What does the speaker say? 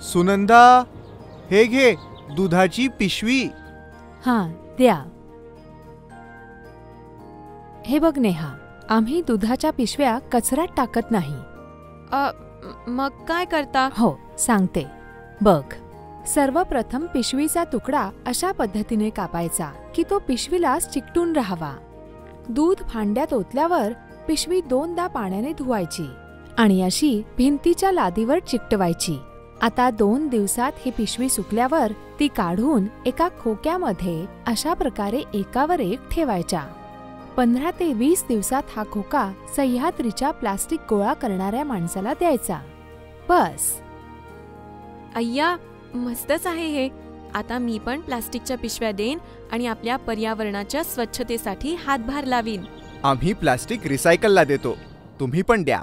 सुनंदा हे घे दुधाची पिशवी. हां द्या. हे बघ नेहा आम्ही दुधाच्या पिशव्या कचऱ्यात टाकत नाही. अ, म- मग काय करता? हो सांगते. बघ सर्वप्रथम पिशवीचा तुकडा अशा पद्धतीने कापायचा की तो पिशवीलाच चिकटून राहावा. दूध भांड्यात ओतल्यावर पिशवी दोनदा पाण्याने धुवायची आणि अशी भिंतीच्या लादीवर चिकटवायची. आता दोन दिवसात ही पिशवी सुकल्यावर ती काढून एका खोक्यामध्ये अशा प्रकारे एकावर एक ठेवायच्या. पंधरा ते वीस दिवसात हा खोका सह्याद्रीच्या प्लास्टिक गोळा करणाऱ्या माणसाला द्यायचा. बस. अय्या मस्तच आहे हे. आता मी पण प्लास्टिकच्या पिशव्या देईन आणि आपल्या पर्यावरणाच्या स्वच्छतेसाठी हातभार लावीन. आम्ही प्लास्टिक रिसायकलला देतो. तुम्ही पण द्या.